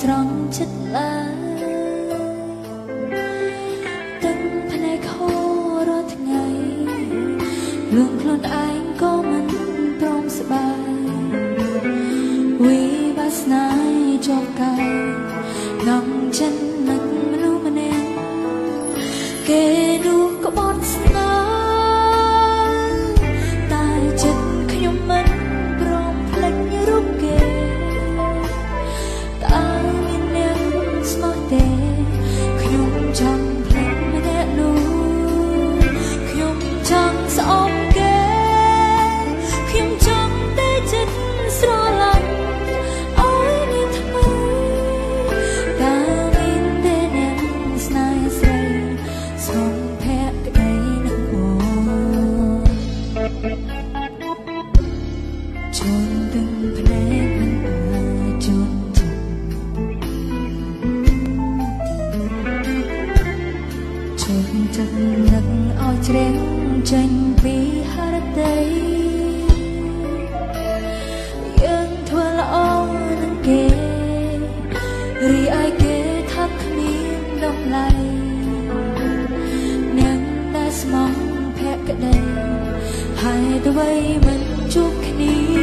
ស្រង់ចិត្តឡើយទឹកភ្នែកខោរាល់ថ្ងៃលួងខ្លួនឯងក៏មិនព្រមស្បាយវិបាស្នាចុះកាយនំចិននឹងមនុស្សម្នាក់គេ ចិត្តនឹកឲ្យជ្រេងចេញពីហរតីយើងធ្វើល្អនឹងគេរីឯគេថាគ្មានតម្លៃអ្នកដែលស្មងភក្តីហើយទៅໄວមិនជួបគ្នា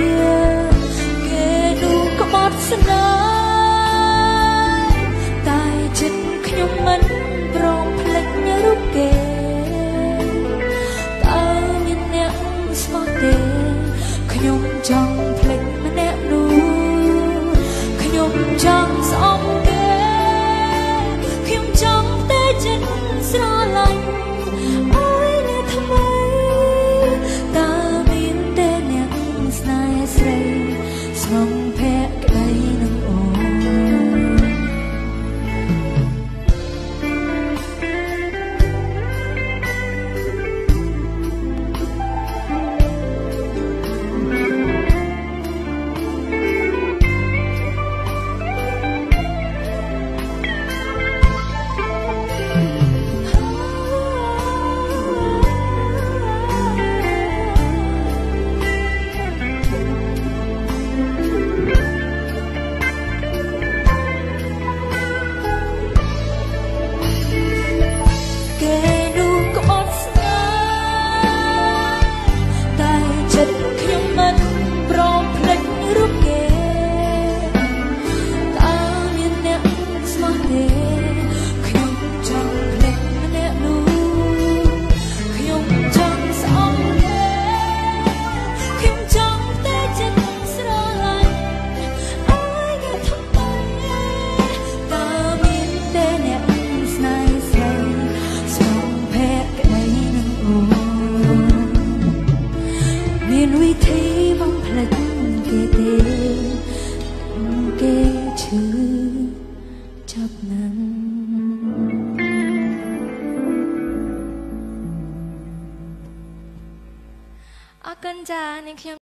គេទេគេឈឺចាប់ណាំអរគុណចានាងខ្ញុំ